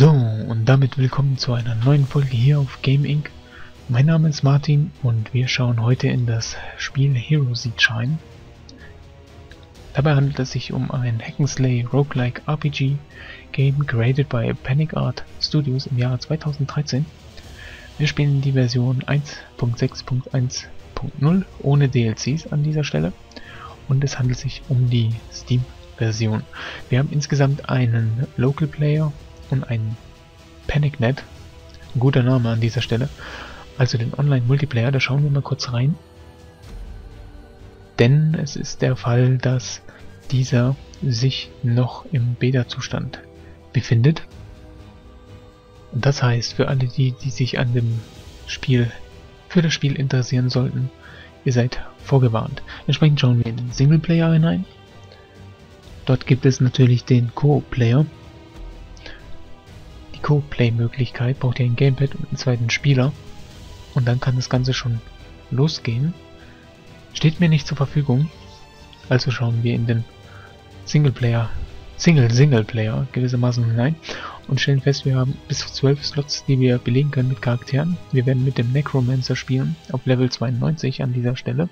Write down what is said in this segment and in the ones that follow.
So, und damit willkommen zu einer neuen Folge hier auf Game Inc. Mein Name ist Martin und wir schauen heute in das Spiel Hero Seed Shine. Dabei handelt es sich um ein Hack'n'Slay Roguelike RPG Game created by Panic Art Studios im Jahre 2013. Wir spielen die Version 1.6.1.0 ohne DLCs an dieser Stelle und es handelt sich um die Steam Version. Wir haben insgesamt einen Local Player und ein PanicNet. Guter Name an dieser Stelle. Also den Online-Multiplayer, da schauen wir mal kurz rein. Denn es ist der Fall, dass dieser sich noch im Beta-Zustand befindet. Das heißt, für alle die, die sich an dem Spiel, für das Spiel interessieren sollten, ihr seid vorgewarnt. Entsprechend schauen wir in den Singleplayer hinein. Dort gibt es natürlich den Co-Player, Co-Play-Möglichkeit braucht ihr ein Gamepad und einen zweiten Spieler. Und dann kann das Ganze schon losgehen. Steht mir nicht zur Verfügung. Also schauen wir in den Singleplayer, Single-Singleplayer gewissermaßen hinein und stellen fest, wir haben bis zu 12 Slots, die wir belegen können mit Charakteren. Wir werden mit dem Necromancer spielen, auf Level 92 an dieser Stelle.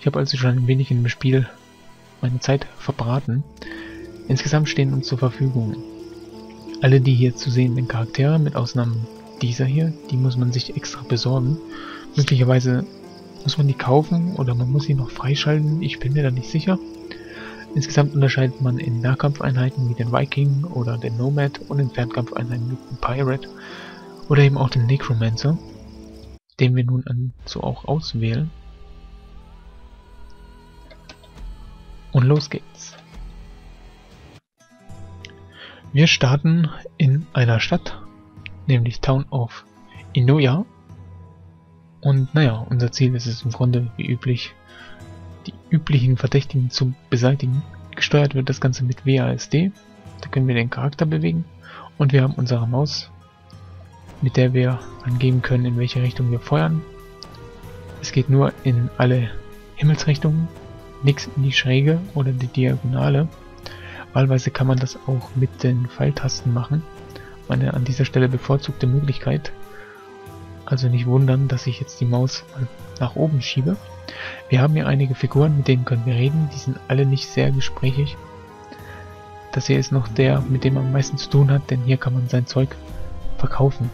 Ich habe also schon ein wenig dem Spiel meine Zeit verbraten. Insgesamt stehen uns zur Verfügung alle die hier zu sehenden Charaktere, mit Ausnahme dieser hier, die muss man sich extra besorgen. Möglicherweise muss man die kaufen oder man muss sie noch freischalten, ich bin mir da nicht sicher. Insgesamt unterscheidet man in Nahkampfeinheiten wie den Viking oder den Nomad und in Fernkampfeinheiten mit dem Pirate oder eben auch den Necromancer, den wir nun so auch auswählen. Und los geht's. Wir starten in einer Stadt, nämlich Town of Inoya. Und naja, unser Ziel ist es im Grunde wie üblich, die üblichen Verdächtigen zu beseitigen. Gesteuert wird das Ganze mit WASD, da können wir den Charakter bewegen. Und wir haben unsere Maus, mit der wir angeben können, in welche Richtung wir feuern. Es geht nur in alle Himmelsrichtungen, nichts in die Schräge oder die Diagonale. Wahlweise kann man das auch mit den Pfeiltasten machen. Meine an dieser Stelle bevorzugte Möglichkeit. Also nicht wundern, dass ich jetzt die Maus nach oben schiebe. Wir haben hier einige Figuren, mit denen können wir reden. Die sind alle nicht sehr gesprächig. Das hier ist noch der, mit dem man am meisten zu tun hat, denn hier kann man sein Zeug verkaufen.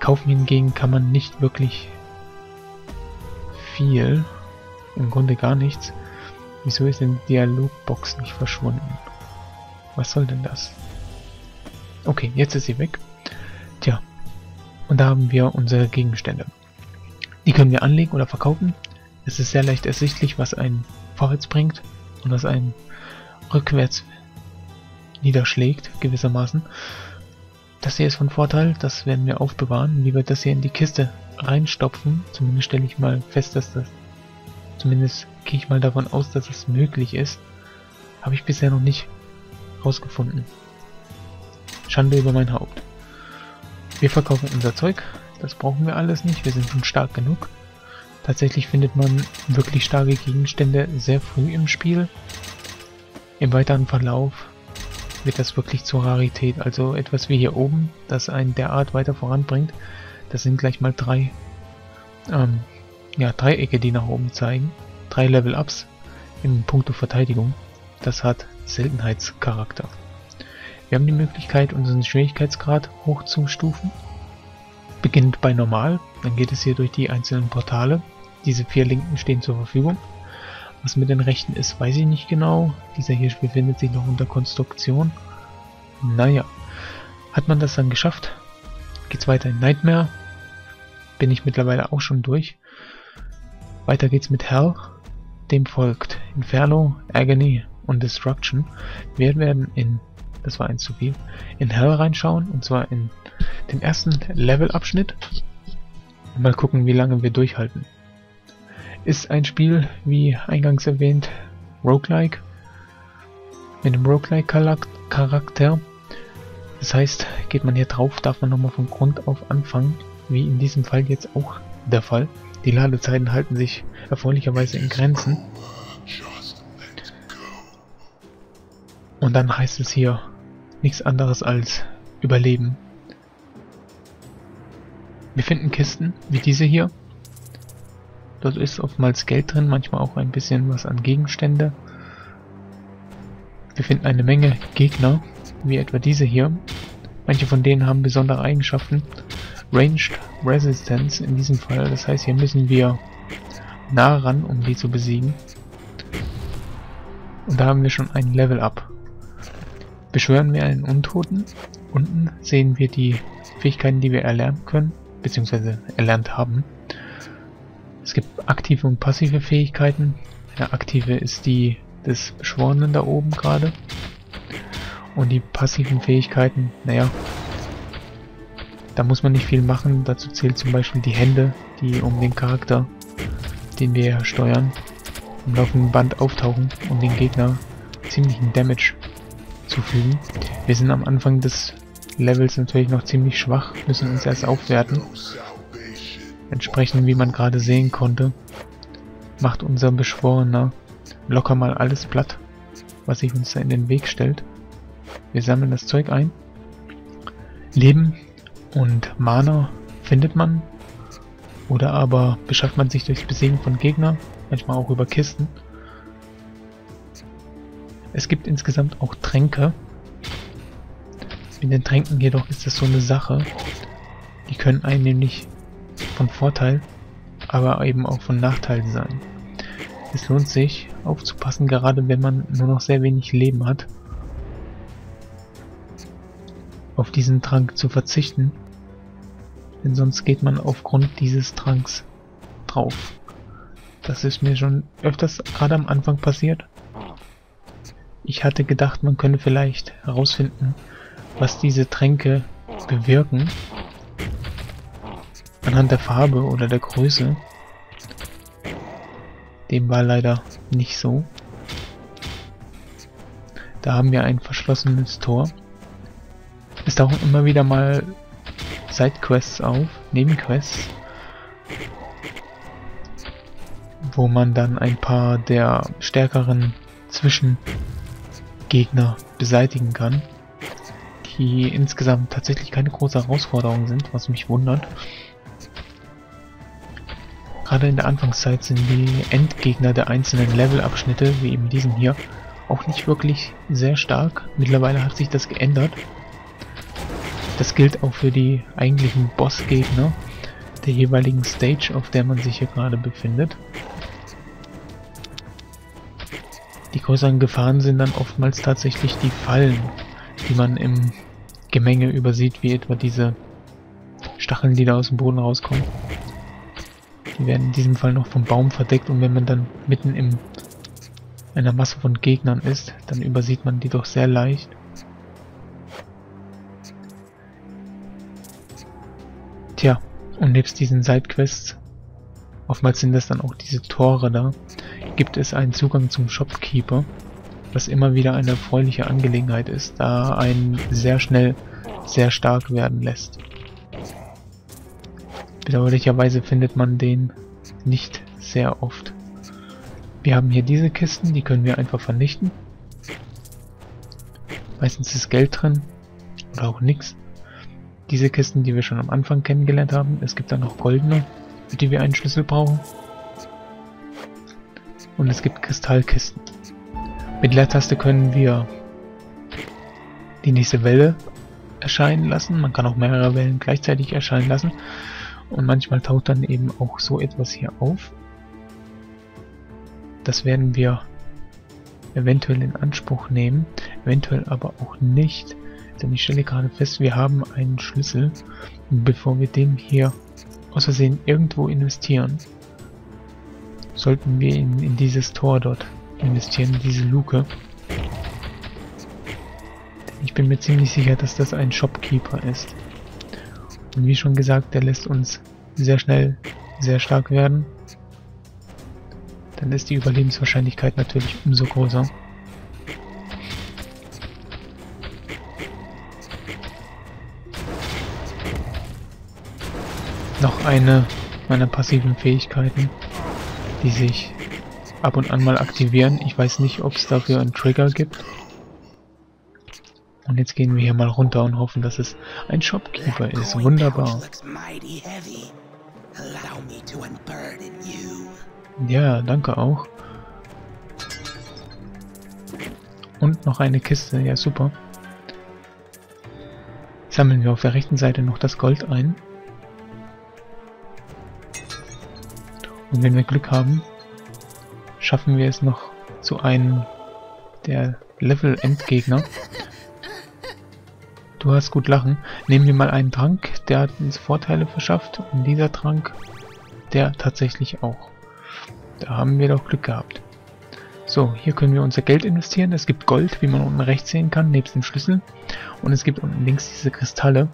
Kaufen hingegen kann man nicht wirklich viel. Im Grunde gar nichts. Wieso ist denn die Dialogbox nicht verschwunden? Was soll denn das? Okay, jetzt ist sie weg. Tja, und da haben wir unsere Gegenstände. Die können wir anlegen oder verkaufen. Es ist sehr leicht ersichtlich, was einen vorwärts bringt und was einen rückwärts niederschlägt, gewissermaßen. Das hier ist von Vorteil, das werden wir aufbewahren. Wie wir das hier in die Kiste reinstopfen, zumindest stelle ich mal fest, dass das, zumindest gehe ich mal davon aus, dass es das möglich ist. Habe ich bisher noch nicht rausgefunden. Schande über mein Haupt. Wir verkaufen unser Zeug. Das brauchen wir alles nicht. Wir sind schon stark genug. Tatsächlich findet man wirklich starke Gegenstände sehr früh im Spiel. Im weiteren Verlauf wird das wirklich zur Rarität. Also etwas wie hier oben, das einen derart weiter voranbringt. Das sind gleich mal drei ähm, ja, Dreiecke, die nach oben zeigen. Drei Level-Ups in puncto Verteidigung. Das hat Seltenheitscharakter. Wir haben die Möglichkeit, unseren Schwierigkeitsgrad hochzustufen. Beginnt bei Normal, dann geht es hier durch die einzelnen Portale. Diese vier Linken stehen zur Verfügung. Was mit den rechten ist, weiß ich nicht genau. Dieser hier befindet sich noch unter Konstruktion. Naja, hat man das dann geschafft, geht's weiter in Nightmare. Bin ich mittlerweile auch schon durch. Weiter geht's mit Hell. Dem folgt Inferno, Agony, und Destruction. Wir werden in, das war eins zu viel, in Hell reinschauen und zwar in den ersten Levelabschnitt. Mal gucken, wie lange wir durchhalten. Ist ein Spiel, wie eingangs erwähnt, Roguelike. Mit einem Roguelike-Charakter. Das heißt, geht man hier drauf, darf man nochmal von Grund auf anfangen, wie in diesem Fall jetzt auch der Fall. Die Ladezeiten halten sich erfreulicherweise in Grenzen. Und dann heißt es hier nichts anderes als überleben. Wir finden Kisten, wie diese hier. Dort ist oftmals Geld drin, manchmal auch ein bisschen was an Gegenstände. Wir finden eine Menge Gegner, wie etwa diese hier. Manche von denen haben besondere Eigenschaften. Ranged Resistance in diesem Fall, das heißt hier müssen wir nah ran, um die zu besiegen. Und da haben wir schon ein Level Up. Beschwören wir einen Untoten. Unten sehen wir die Fähigkeiten, die wir erlernen können, beziehungsweise erlernt haben. Es gibt aktive und passive Fähigkeiten. Eine aktive ist die des Beschworenen da oben gerade. Und die passiven Fähigkeiten, naja, da muss man nicht viel machen. Dazu zählt zum Beispiel die Hände, die um den Charakter, den wir steuern, im laufenden Band auftauchen, um den Gegner ziemlichen Damage zufügen. Wir sind am Anfang des Levels natürlich noch ziemlich schwach, müssen uns erst aufwerten. Entsprechend, wie man gerade sehen konnte, macht unser Beschworener locker mal alles platt, was sich uns da in den Weg stellt. Wir sammeln das Zeug ein. Leben und Mana findet man. Oder aber beschafft man sich durchs Besiegen von Gegnern, manchmal auch über Kisten. Es gibt insgesamt auch Tränke. In den Tränken jedoch ist das so eine Sache. Die können einen nämlich von Vorteil, aber eben auch von Nachteil sein. Es lohnt sich aufzupassen, gerade wenn man nur noch sehr wenig Leben hat, auf diesen Trank zu verzichten, denn sonst geht man aufgrund dieses Tranks drauf. Das ist mir schon öfters gerade am Anfang passiert. Ich hatte gedacht, man könne vielleicht herausfinden, was diese Tränke bewirken, anhand der Farbe oder der Größe. Dem war leider nicht so. Da haben wir ein verschlossenes Tor. Es tauchen immer wieder mal Sidequests auf, Nebenquests, wo man dann ein paar der stärkeren Zwischengegner beseitigen kann, die insgesamt tatsächlich keine große Herausforderung sind, was mich wundert. Gerade in der Anfangszeit sind die Endgegner der einzelnen Levelabschnitte, wie eben diesem hier, auch nicht wirklich sehr stark. Mittlerweile hat sich das geändert. Das gilt auch für die eigentlichen Bossgegner der jeweiligen Stage, auf der man sich hier gerade befindet. Größeren Gefahren sind dann oftmals tatsächlich die Fallen, die man im Gemenge übersieht, wie etwa diese Stacheln, die da aus dem Boden rauskommen. Die werden in diesem Fall noch vom Baum verdeckt und wenn man dann mitten in einer Masse von Gegnern ist, dann übersieht man die doch sehr leicht. Tja, und nebst diesen Sidequests, oftmals sind das dann auch diese Tore da, gibt es einen Zugang zum Shopkeeper, was immer wieder eine erfreuliche Angelegenheit ist, da einen sehr schnell sehr stark werden lässt. Bedauerlicherweise findet man den nicht sehr oft. Wir haben hier diese Kisten, die können wir einfach vernichten. Meistens ist Geld drin oder auch nichts. Diese Kisten, die wir schon am Anfang kennengelernt haben. Es gibt dann noch goldene, für die wir einen Schlüssel brauchen. Und es gibt Kristallkisten. Mit Leertaste können wir die nächste Welle erscheinen lassen. Man kann auch mehrere Wellen gleichzeitig erscheinen lassen. Und manchmal taucht dann eben auch so etwas hier auf. Das werden wir eventuell in Anspruch nehmen, eventuell aber auch nicht. Denn ich stelle gerade fest, wir haben einen Schlüssel. Und bevor wir den hier aus Versehen irgendwo investieren, sollten wir ihn in dieses Tor dort investieren, in diese Luke. Ich bin mir ziemlich sicher, dass das ein Shopkeeper ist. Und wie schon gesagt, der lässt uns sehr schnell sehr stark werden. Dann ist die Überlebenswahrscheinlichkeit natürlich umso größer. Noch eine meiner passiven Fähigkeiten, die sich ab und an mal aktivieren. Ich weiß nicht, ob es dafür einen Trigger gibt. Und jetzt gehen wir hier mal runter und hoffen, dass es ein Shopkeeper ist. Wunderbar. Ja, danke auch. Und noch eine Kiste. Ja, super. Sammeln wir auf der rechten Seite noch das Gold ein. Und wenn wir Glück haben, schaffen wir es noch zu einem der Level-Endgegner. Du hast gut lachen. Nehmen wir mal einen Trank, der hat uns Vorteile verschafft. Und dieser Trank, der tatsächlich auch. Da haben wir doch Glück gehabt. So, hier können wir unser Geld investieren. Es gibt Gold, wie man unten rechts sehen kann, nebst dem Schlüssel. Und es gibt unten links diese Kristalle,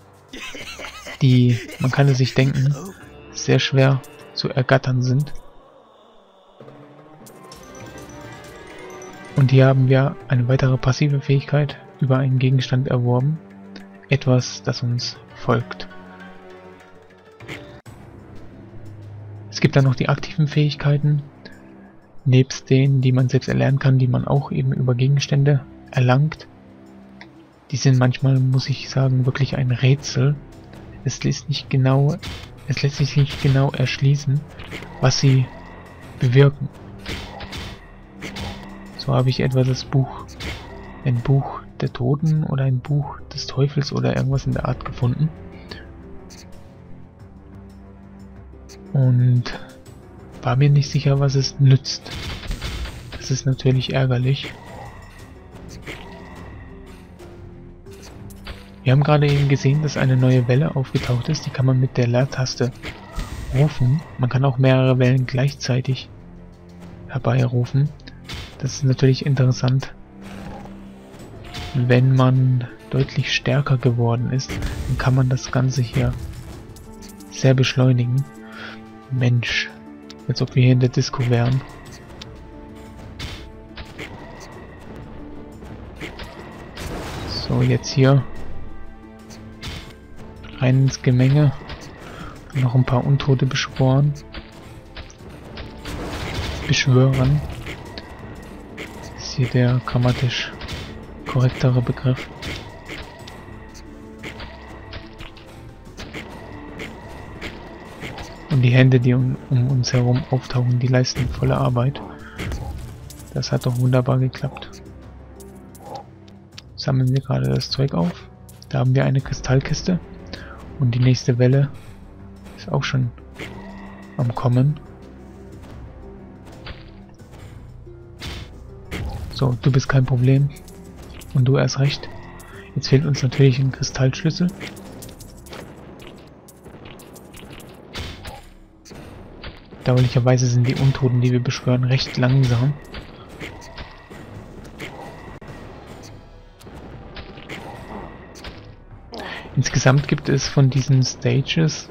die, man kann es sich denken, sehr schwer zu ergattern sind. Und hier haben wir eine weitere passive Fähigkeit über einen Gegenstand erworben. Etwas, das uns folgt. Es gibt dann noch die aktiven Fähigkeiten, nebst denen, die man selbst erlernen kann, die man auch eben über Gegenstände erlangt. Die sind manchmal, muss ich sagen, wirklich ein Rätsel. Es lässt nicht genau, es lässt sich nicht genau erschließen, was sie bewirken. So habe ich etwa das Buch, ein Buch der Toten oder ein Buch des Teufels oder irgendwas in der Art gefunden. Und war mir nicht sicher, was es nützt. Das ist natürlich ärgerlich. Wir haben gerade eben gesehen, dass eine neue Welle aufgetaucht ist. Die kann man mit der Leertaste rufen. Man kann auch mehrere Wellen gleichzeitig herbeirufen. Das ist natürlich interessant. Wenn man deutlich stärker geworden ist, dann kann man das Ganze hier sehr beschleunigen. Mensch, als ob wir hier in der Disco wären. So, jetzt hier rein ins Gemenge. Noch ein paar Untote beschworen. Beschwören. Ist hier der grammatisch korrektere Begriff. Und die Hände, die um, um uns herum auftauchen, die leisten volle Arbeit. Das hat doch wunderbar geklappt. Sammeln wir gerade das Zeug auf. Da haben wir eine Kristallkiste. Und die nächste Welle ist auch schon am Kommen. So, du bist kein Problem. Und du erst recht. Jetzt fehlt uns natürlich ein Kristallschlüssel. Dauerlicherweise sind die Untoten, die wir beschwören, recht langsam. Insgesamt gibt es von diesen Stages,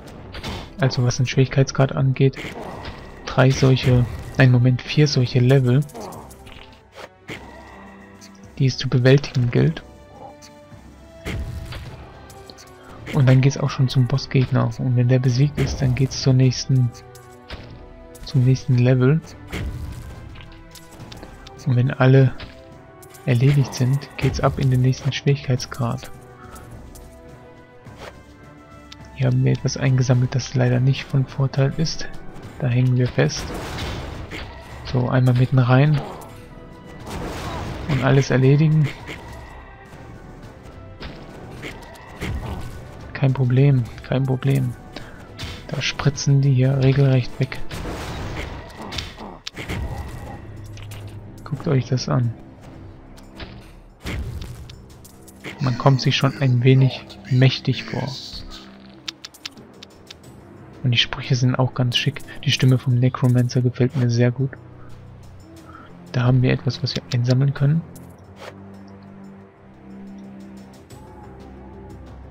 also was den Schwierigkeitsgrad angeht, drei solche, nein Moment, vier solche Level, die es zu bewältigen gilt. Und dann geht es auch schon zum Bossgegner. Und wenn der besiegt ist, dann geht es zur nächsten zum nächsten Level. Und wenn alle erledigt sind, geht's ab in den nächsten Schwierigkeitsgrad. Hier haben wir etwas eingesammelt, das leider nicht von Vorteil ist. Da hängen wir fest. So, einmal mitten rein. Und alles erledigen. Kein Problem, kein Problem. Da spritzen die hier regelrecht weg. Guckt euch das an. Man kommt sich schon ein wenig mächtig vor. Und die Sprüche sind auch ganz schick. Die Stimme vom Necromancer gefällt mir sehr gut. Da haben wir etwas, was wir einsammeln können.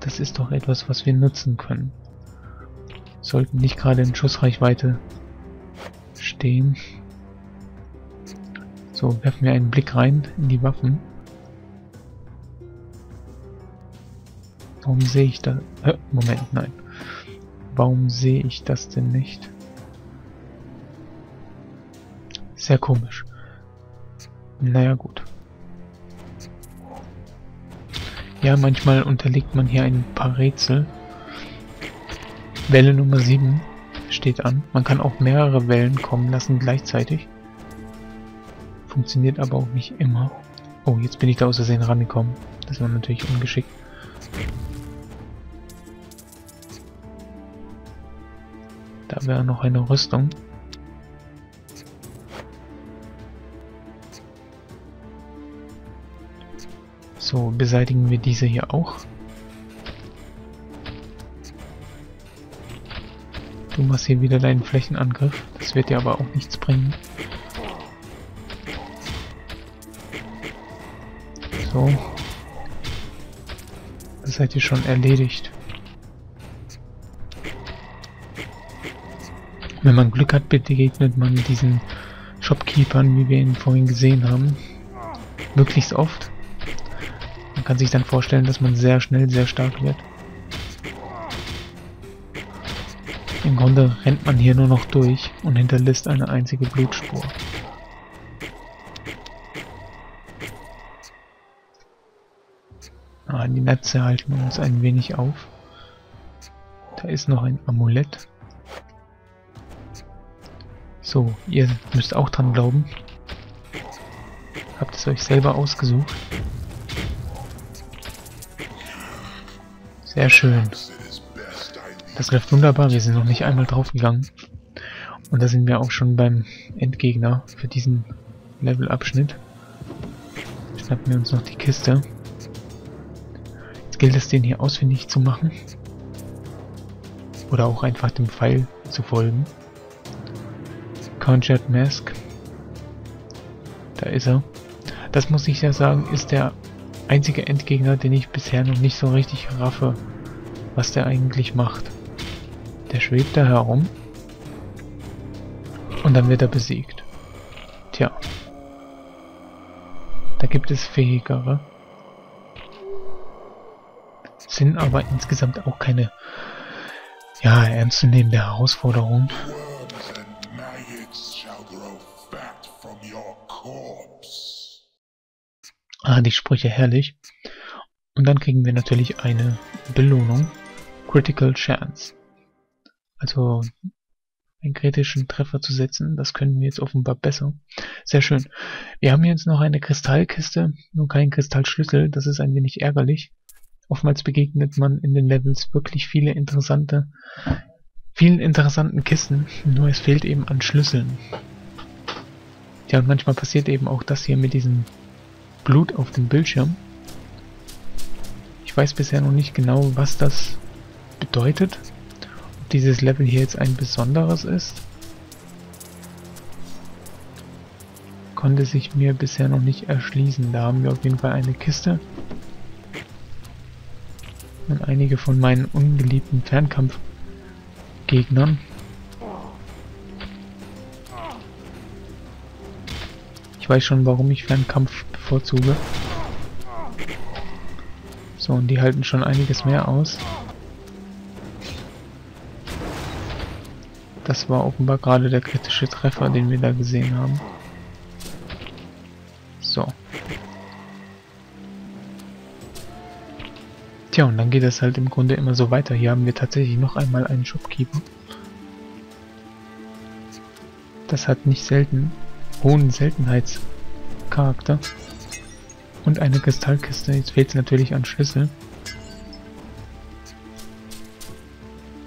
Das ist doch etwas, was wir nutzen können. Sollten nicht gerade in Schussreichweite stehen. So, werfen wir einen Blick rein in die Waffen. Warum sehe ich da... Äh, Moment, nein. Warum sehe ich das denn nicht? Sehr komisch. Naja gut. Ja, manchmal unterliegt man hier ein paar Rätsel. Welle Nummer 7 steht an. Man kann auch mehrere Wellen kommen lassen gleichzeitig. Funktioniert aber auch nicht immer. Oh, jetzt bin ich da aus Versehen rangekommen. Das war natürlich ungeschickt. Wäre noch eine Rüstung. So, beseitigen wir diese hier auch. Du machst hier wieder deinen Flächenangriff. Das wird dir aber auch nichts bringen. So. Das seid ihr schon erledigt. Wenn man Glück hat, begegnet man diesen Shopkeepern, wie wir ihn vorhin gesehen haben, möglichst oft. Man kann sich dann vorstellen, dass man sehr schnell sehr stark wird. Im Grunde rennt man hier nur noch durch und hinterlässt eine einzige Blutspur. Ah, die Netze halten uns ein wenig auf. Da ist noch ein Amulett. So, ihr müsst auch dran glauben. Habt es euch selber ausgesucht. Sehr schön. Das läuft wunderbar, wir sind noch nicht einmal draufgegangen. Und da sind wir auch schon beim Endgegner für diesen Levelabschnitt. Schnappen wir uns noch die Kiste. Jetzt gilt es den hier ausfindig zu machen. Oder auch einfach dem Pfeil zu folgen. Conjured Mask. Da ist er. Das muss ich ja sagen, ist der einzige Endgegner, den ich bisher noch nicht so richtig raffe, was der eigentlich macht. Der schwebt da herum und dann wird er besiegt. Tja. Da gibt es fähigere. Sind aber insgesamt auch keine ja, ernstzunehmende Herausforderung. Ah, die Sprüche herrlich. Und dann kriegen wir natürlich eine Belohnung. Critical Chance. Also einen kritischen Treffer zu setzen, das können wir jetzt offenbar besser. Sehr schön. Wir haben jetzt noch eine Kristallkiste, nur keinen Kristallschlüssel, das ist ein wenig ärgerlich. Oftmals begegnet man in den Levels wirklich viele interessante, vielen interessanten Kisten, nur es fehlt eben an Schlüsseln. Ja, und manchmal passiert eben auch das hier mit diesem Blut auf dem Bildschirm. Ich weiß bisher noch nicht genau, was das bedeutet. Ob dieses Level hier jetzt ein besonderes ist. Konnte sich mir bisher noch nicht erschließen. Da haben wir auf jeden Fall eine Kiste. Und einige von meinen ungeliebten Fernkampfgegnern. Weiß schon, warum ich Fernkampf bevorzuge. So, und die halten schon einiges mehr aus. Das war offenbar gerade der kritische Treffer, den wir da gesehen haben. So. Tja, und dann geht es halt im Grunde immer so weiter. Hier haben wir tatsächlich noch einmal einen Shopkeeper. Das hat nicht selten hohen Seltenheitscharakter. Und eine Kristallkiste. Jetzt fehlt es natürlich an Schlüssel.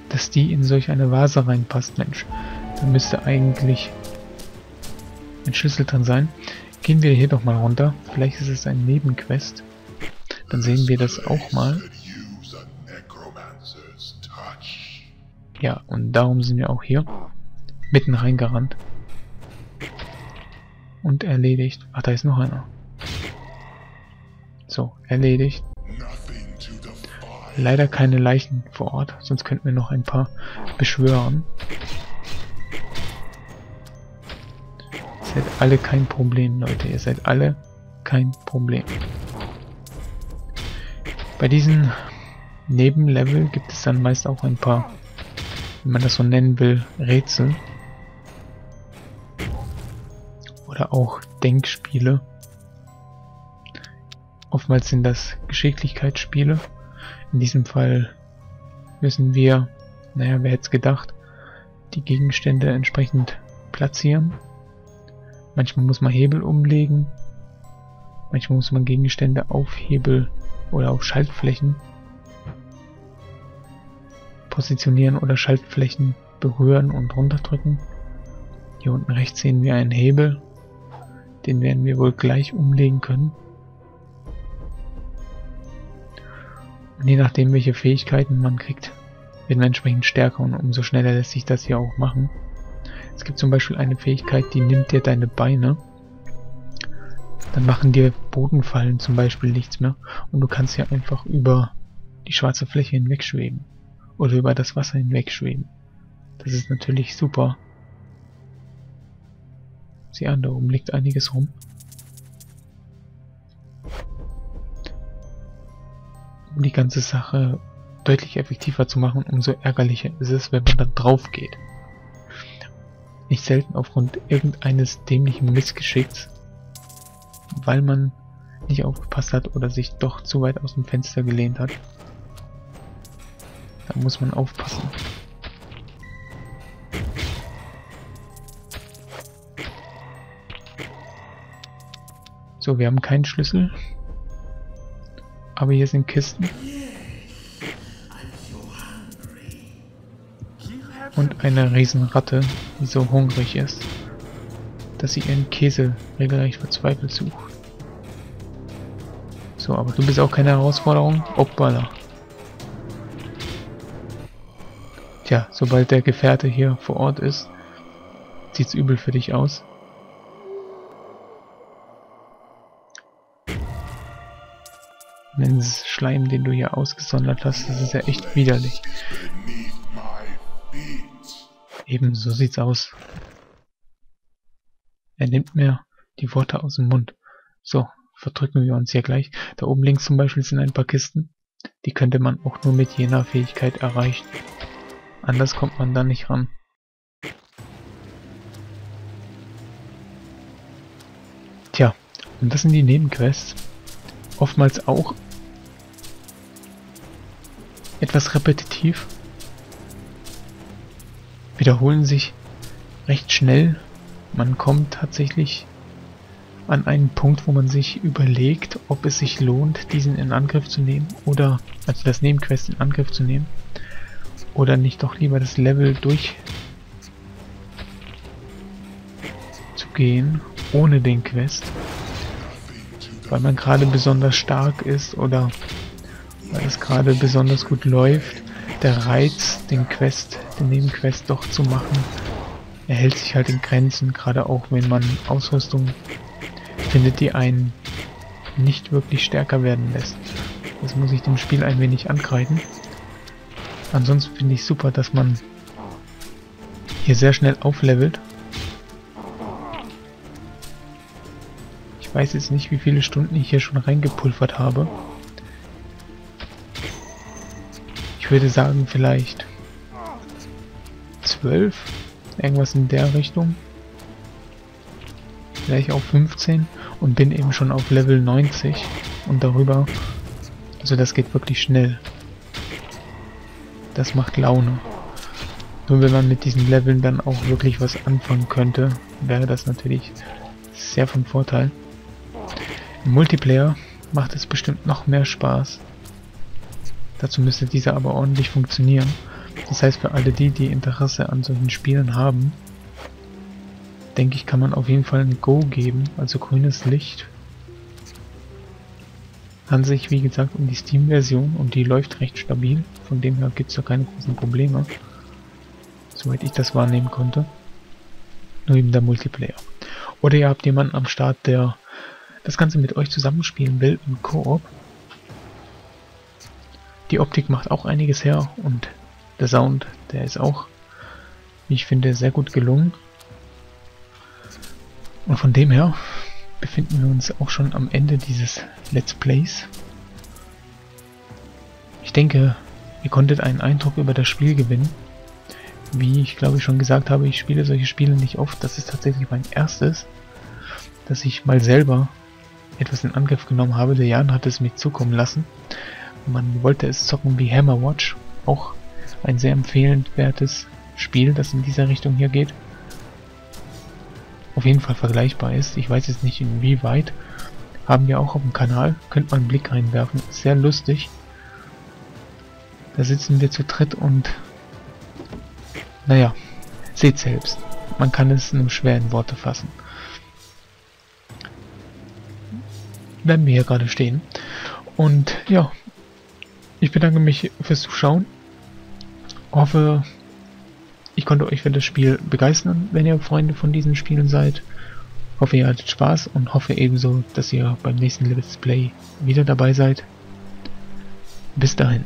Dass die in solch eine Vase reinpasst, Mensch. Da müsste eigentlich ein Schlüssel drin sein. Gehen wir hier doch mal runter. Vielleicht ist es ein Nebenquest. Dann sehen wir das auch mal. Ja, und darum sind wir auch hier. Mitten reingerannt. Und erledigt. Ach, da ist noch einer. So, erledigt. Leider keine Leichen vor Ort, sonst könnten wir noch ein paar beschwören. Ihr seid alle kein Problem, Leute. Ihr seid alle kein Problem. Bei diesen Nebenlevel gibt es dann meist auch ein paar, wenn man das so nennen will, Rätsel. Oder auch Denkspiele Oftmals sind das Geschicklichkeitsspiele. In diesem Fall müssen wir, naja, wer hätte es gedacht, die Gegenstände entsprechend platzieren. Manchmal muss man Hebel umlegen. Manchmal muss man Gegenstände auf Hebel oder auf Schaltflächen positionieren oder Schaltflächen berühren und runterdrücken. Hier unten rechts sehen wir einen Hebel. Den werden wir wohl gleich umlegen können. Und je nachdem, welche Fähigkeiten man kriegt, werden wir entsprechend stärker und umso schneller lässt sich das hier auch machen. Es gibt zum Beispiel eine Fähigkeit, die nimmt dir deine Beine. Dann machen dir Bodenfallen zum Beispiel nichts mehr und du kannst ja einfach über die schwarze Fläche hinweg schweben. Oder über das Wasser hinweg schweben. Das ist natürlich super. Sieh an, da oben liegt einiges rum. um die ganze Sache deutlich effektiver zu machen, umso ärgerlicher ist es, wenn man dann drauf geht. Nicht selten aufgrund irgendeines dämlichen Missgeschicks, weil man nicht aufgepasst hat oder sich doch zu weit aus dem Fenster gelehnt hat. Da muss man aufpassen. Wir haben keinen Schlüssel. Aber hier sind Kisten. Und eine Riesenratte, die so hungrig ist, dass sie ihren Käse regelrecht verzweifelt sucht. So, aber du bist auch keine Herausforderung. Hoppala. Tja, sobald der Gefährte hier vor Ort ist, sieht's übel für dich aus. Den Schleim, den du hier ausgesondert hast, das ist ja echt widerlich. Eben, so sieht's aus. Er nimmt mir die Worte aus dem Mund. So, verdrücken wir uns hier gleich. Da oben links zum Beispiel sind ein paar Kisten. Die könnte man auch nur mit jener Fähigkeit erreichen. Anders kommt man da nicht ran. Tja, und das sind die Nebenquests oftmals auch etwas repetitiv, wiederholen sich recht schnell. Man kommt tatsächlich an einen Punkt, wo man sich überlegt, ob es sich lohnt, diesen in Angriff zu nehmen oder, also das Nebenquest in Angriff zu nehmen oder nicht doch lieber das Level durch zu gehen ohne den Quest weil man gerade besonders stark ist oder weil es gerade besonders gut läuft, der Reiz, den Quest, den Nebenquest doch zu machen, erhält sich halt in Grenzen, gerade auch wenn man Ausrüstung findet, die einen nicht wirklich stärker werden lässt. Das muss ich dem Spiel ein wenig ankreiden. Ansonsten finde ich super, dass man hier sehr schnell auflevelt Weiß jetzt nicht, wie viele Stunden ich hier schon reingepulvert habe. Ich würde sagen, vielleicht 12. Irgendwas in der Richtung. Vielleicht auch 15. Und bin eben schon auf Level 90 und darüber. Also das geht wirklich schnell. Das macht Laune. Nur wenn man mit diesen Leveln dann auch wirklich was anfangen könnte, wäre das natürlich sehr von Vorteil. Multiplayer macht es bestimmt noch mehr Spaß. Dazu müsste dieser aber ordentlich funktionieren. Das heißt, für alle die, die Interesse an solchen Spielen haben, denke ich, kann man auf jeden Fall ein Go geben, also grünes Licht. Handelt sich, wie gesagt, um die Steam-Version und die läuft recht stabil. Von dem her gibt es da keine großen Probleme. Soweit ich das wahrnehmen konnte. Nur eben der Multiplayer. Oder ihr habt jemanden am Start, der das Ganze mit euch zusammenspielen will im Koop. Die Optik macht auch einiges her und der Sound, der ist auch, wie ich finde, sehr gut gelungen. Und von dem her befinden wir uns auch schon am Ende dieses Let's Plays. Ich denke, ihr konntet einen Eindruck über das Spiel gewinnen. Wie ich glaube ich schon gesagt habe, ich spiele solche Spiele nicht oft. Das ist tatsächlich mein erstes, dass ich mal selber etwas in Angriff genommen habe. Der Jan hat es mir zukommen lassen. Man wollte es zocken wie Hammerwatch. Auch ein sehr empfehlenswertes Spiel, das in dieser Richtung hier geht. Auf jeden Fall vergleichbar ist. Ich weiß jetzt nicht inwieweit. Haben wir auch auf dem Kanal. Könnt man einen Blick reinwerfen. Sehr lustig. Da sitzen wir zu dritt und... Naja, seht selbst. Man kann es nur schwer in Worte fassen. Bleiben wir hier gerade stehen. Und ja, ich bedanke mich fürs Zuschauen. Hoffe, ich konnte euch für das Spiel begeistern, wenn ihr Freunde von diesen Spielen seid. Hoffe, ihr hattet Spaß und hoffe ebenso, dass ihr beim nächsten Let's Play wieder dabei seid. Bis dahin.